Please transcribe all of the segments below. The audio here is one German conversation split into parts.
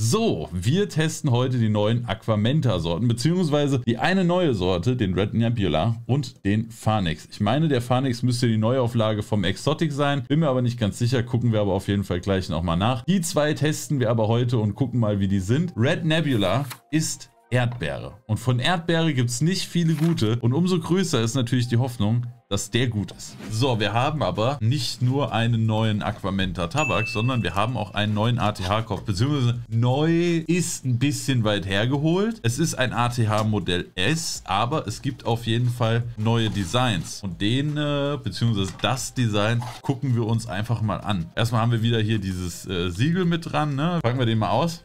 So, wir testen heute die neuen Aquamenta-Sorten, beziehungsweise die eine neue Sorte, den Red Nebula und den Pharnix. Ich meine, der Pharnix müsste die Neuauflage vom Exotic sein, bin mir aber nicht ganz sicher, gucken wir aber auf jeden Fall gleich nochmal nach. Die zwei testen wir aber heute und gucken mal, wie die sind. Red Nebula ist Erdbeere. Und von Erdbeere gibt es nicht viele gute. Und umso größer ist natürlich die Hoffnung, dass der gut ist. So, wir haben aber nicht nur einen neuen Aquamenta Tabak, sondern wir haben auch einen neuen ATH-Kopf, beziehungsweise neu ist ein bisschen weit hergeholt. Es ist ein ATH Modell S, aber es gibt auf jeden Fall neue Designs. Und den, äh, beziehungsweise das Design, gucken wir uns einfach mal an. Erstmal haben wir wieder hier dieses äh, Siegel mit dran, ne? Packen wir den mal aus.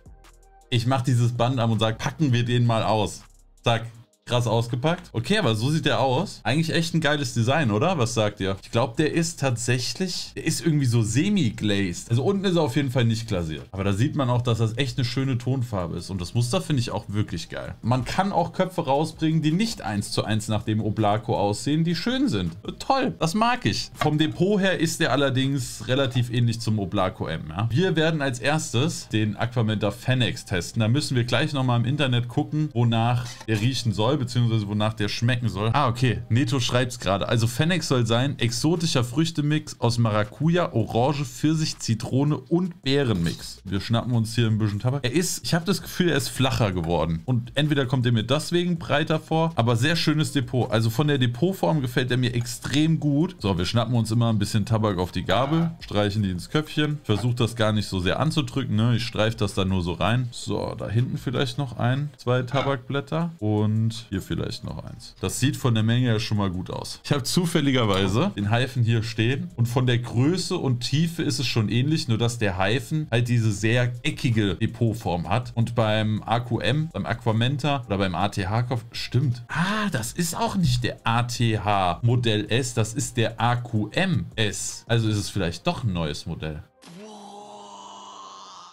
Ich mache dieses Band an und sage, packen wir den mal aus. Zack, krass ausgepackt. Okay, aber so sieht der aus. Eigentlich echt ein geiles Design, oder? Was sagt ihr? Ich glaube, der ist tatsächlich, der ist irgendwie so semi-glazed. Also unten ist er auf jeden Fall nicht glasiert. Aber da sieht man auch, dass das echt eine schöne Tonfarbe ist. Und das Muster finde ich auch wirklich geil. Man kann auch Köpfe rausbringen, die nicht eins zu eins nach dem Oblako aussehen, die schön sind. Toll, das mag ich. Vom Depot her ist der allerdings relativ ähnlich zum Oblako M. Ja? Wir werden als erstes den Aquamenta Fennex testen. Da müssen wir gleich nochmal im Internet gucken, wonach der riechen soll soll, beziehungsweise wonach der schmecken soll. Ah, okay. Neto schreibt es gerade. Also Fennec soll sein, exotischer Früchtemix aus Maracuja, Orange, Pfirsich, Zitrone und Beerenmix. Wir schnappen uns hier ein bisschen Tabak. Er ist, ich habe das Gefühl, er ist flacher geworden. Und entweder kommt er mir deswegen breiter vor, aber sehr schönes Depot. Also von der Depotform gefällt er mir extrem gut. So, wir schnappen uns immer ein bisschen Tabak auf die Gabel, streichen die ins Köpfchen. Versuche das gar nicht so sehr anzudrücken, ne? Ich streife das dann nur so rein. So, da hinten vielleicht noch ein, zwei Tabakblätter. Und hier vielleicht noch eins. Das sieht von der Menge ja schon mal gut aus. Ich habe zufälligerweise den Heifen hier stehen und von der Größe und Tiefe ist es schon ähnlich, nur dass der Heifen halt diese sehr eckige Depotform hat und beim AQM, beim Aquamenta oder beim ATH-Kopf, stimmt. Ah, das ist auch nicht der ATH Modell S, das ist der AQM S. Also ist es vielleicht doch ein neues Modell.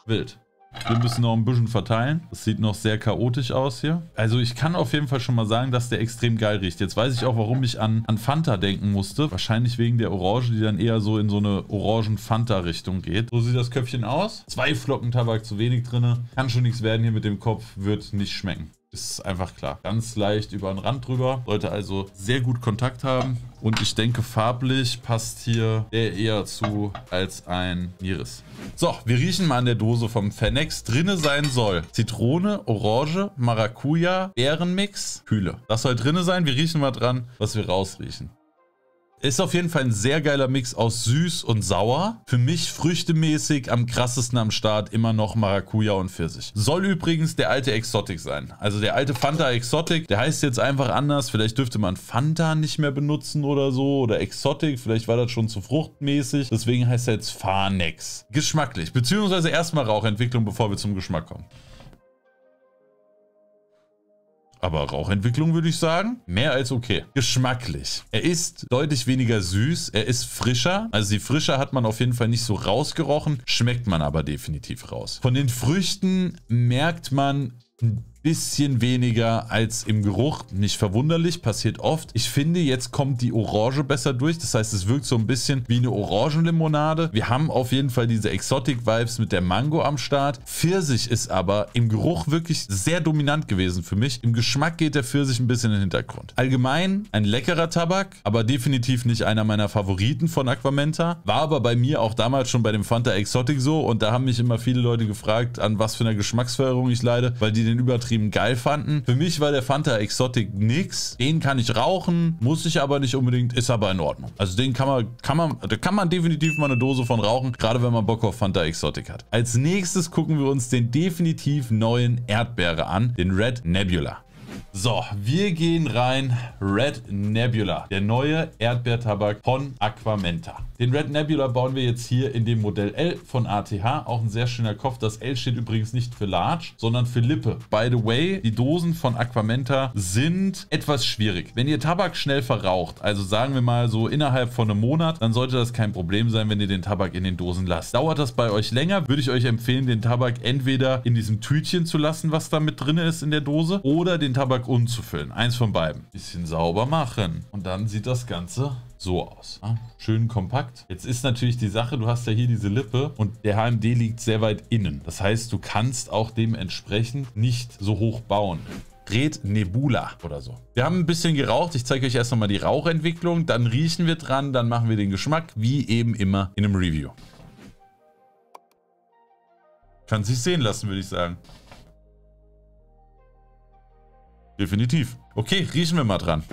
Wild. Wir müssen noch ein bisschen verteilen. Das sieht noch sehr chaotisch aus hier. Also ich kann auf jeden Fall schon mal sagen, dass der extrem geil riecht. Jetzt weiß ich auch, warum ich an, an Fanta denken musste. Wahrscheinlich wegen der Orange, die dann eher so in so eine Orangen-Fanta-Richtung geht. So sieht das Köpfchen aus. Zwei Flocken Tabak zu wenig drin. Kann schon nichts werden hier mit dem Kopf. Wird nicht schmecken. Ist einfach klar. Ganz leicht über den Rand drüber. Sollte also sehr gut Kontakt haben. Und ich denke, farblich passt hier der eher zu als ein Iris. So, wir riechen mal an der Dose vom Fenex. Drinne sein soll Zitrone, Orange, Maracuja, Bärenmix, Kühle. Das soll drinne sein. Wir riechen mal dran, was wir rausriechen. Ist auf jeden Fall ein sehr geiler Mix aus süß und sauer. Für mich früchtemäßig am krassesten am Start immer noch Maracuja und Pfirsich. Soll übrigens der alte Exotic sein. Also der alte Fanta Exotic, der heißt jetzt einfach anders. Vielleicht dürfte man Fanta nicht mehr benutzen oder so. Oder Exotic, vielleicht war das schon zu fruchtmäßig. Deswegen heißt er jetzt Farnex. Geschmacklich. Beziehungsweise erstmal Rauchentwicklung, bevor wir zum Geschmack kommen. Aber Rauchentwicklung würde ich sagen, mehr als okay. Geschmacklich. Er ist deutlich weniger süß, er ist frischer. Also die Frische hat man auf jeden Fall nicht so rausgerochen, schmeckt man aber definitiv raus. Von den Früchten merkt man ein bisschen weniger als im Geruch. Nicht verwunderlich, passiert oft. Ich finde, jetzt kommt die Orange besser durch. Das heißt, es wirkt so ein bisschen wie eine Orangenlimonade. Wir haben auf jeden Fall diese Exotic-Vibes mit der Mango am Start. Pfirsich ist aber im Geruch wirklich sehr dominant gewesen für mich. Im Geschmack geht der Pfirsich ein bisschen in den Hintergrund. Allgemein ein leckerer Tabak, aber definitiv nicht einer meiner Favoriten von Aquamenta. War aber bei mir auch damals schon bei dem Fanta Exotic so und da haben mich immer viele Leute gefragt, an was für einer Geschmacksveränderung ich leide, weil die den übertrieben übertrieben geil fanden. Für mich war der Fanta Exotic nix. Den kann ich rauchen, muss ich aber nicht unbedingt, ist aber in Ordnung. Also den kann man, kann man, da kann man definitiv mal eine Dose von rauchen, gerade wenn man Bock auf Fanta Exotic hat. Als nächstes gucken wir uns den definitiv neuen Erdbeere an, den Red Nebula. So, wir gehen rein. Red Nebula, der neue Erdbeertabak von Aquamenta. Den Red Nebula bauen wir jetzt hier in dem Modell L von ATH. Auch ein sehr schöner Kopf. Das L steht übrigens nicht für Large, sondern für Lippe. By the way, die Dosen von Aquamenta sind etwas schwierig. Wenn ihr Tabak schnell verraucht, also sagen wir mal so innerhalb von einem Monat, dann sollte das kein Problem sein, wenn ihr den Tabak in den Dosen lasst. Dauert das bei euch länger, würde ich euch empfehlen, den Tabak entweder in diesem Tütchen zu lassen, was da mit drin ist in der Dose, oder den Tabak Tabak umzufüllen. Eins von beiden. Bisschen sauber machen. Und dann sieht das Ganze so aus. Ja, schön kompakt. Jetzt ist natürlich die Sache, du hast ja hier diese Lippe und der HMD liegt sehr weit innen. Das heißt, du kannst auch dementsprechend nicht so hoch bauen. Red Nebula oder so. Wir haben ein bisschen geraucht. Ich zeige euch erst nochmal die Rauchentwicklung. Dann riechen wir dran, dann machen wir den Geschmack, wie eben immer in einem Review. Kann sich sehen lassen, würde ich sagen. Definitiv. Okay, riechen wir mal dran.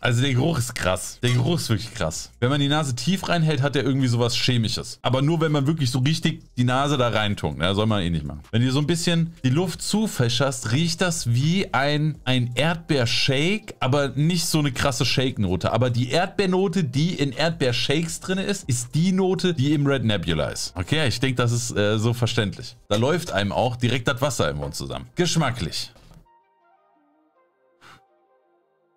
Also der Geruch ist krass. Der Geruch ist wirklich krass. Wenn man die Nase tief reinhält, hat er irgendwie sowas Chemisches. Aber nur, wenn man wirklich so richtig die Nase da reintunkt. Ja, soll man eh nicht machen. Wenn du so ein bisschen die Luft zufächerst, riecht das wie ein, ein Erdbeershake, aber nicht so eine krasse Shake-Note. Aber die Erdbeernote, die in Erdbeershakes drin ist, ist die Note, die im Red Nebula ist. Okay, ich denke, das ist äh, so verständlich. Da läuft einem auch direkt das Wasser im Mund zusammen. Geschmacklich.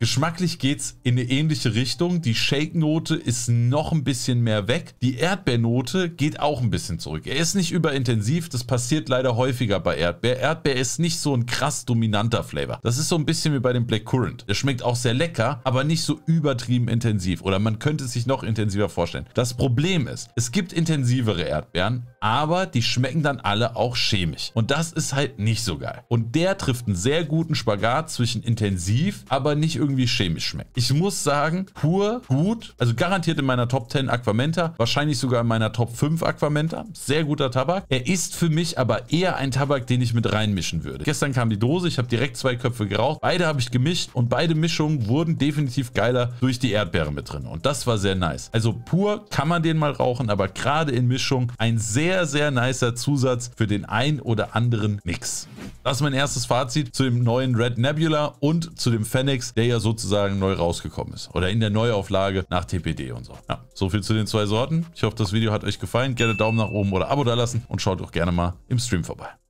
Geschmacklich geht es in eine ähnliche Richtung. Die Shake-Note ist noch ein bisschen mehr weg. Die Erdbeernote geht auch ein bisschen zurück. Er ist nicht überintensiv, das passiert leider häufiger bei Erdbeer. Erdbeer ist nicht so ein krass dominanter Flavor. Das ist so ein bisschen wie bei dem Black Currant. Der schmeckt auch sehr lecker, aber nicht so übertrieben intensiv. Oder man könnte es sich noch intensiver vorstellen. Das Problem ist, es gibt intensivere Erdbeeren, aber die schmecken dann alle auch chemisch. Und das ist halt nicht so geil. Und der trifft einen sehr guten Spagat zwischen intensiv, aber nicht irgendwie irgendwie chemisch schmeckt. Ich muss sagen, pur gut, also garantiert in meiner Top 10 Aquamenta, wahrscheinlich sogar in meiner Top 5 Aquamenta. Sehr guter Tabak. Er ist für mich aber eher ein Tabak, den ich mit reinmischen würde. Gestern kam die Dose, ich habe direkt zwei Köpfe geraucht. Beide habe ich gemischt und beide Mischungen wurden definitiv geiler durch die Erdbeere mit drin. Und das war sehr nice. Also pur kann man den mal rauchen, aber gerade in Mischung ein sehr, sehr nicer Zusatz für den ein oder anderen Mix. Das ist mein erstes Fazit zu dem neuen Red Nebula und zu dem Phoenix, der ja sozusagen neu rausgekommen ist. Oder in der Neuauflage nach TPD und so. Ja, so viel zu den zwei Sorten. Ich hoffe, das Video hat euch gefallen. Gerne Daumen nach oben oder Abo da lassen und schaut auch gerne mal im Stream vorbei.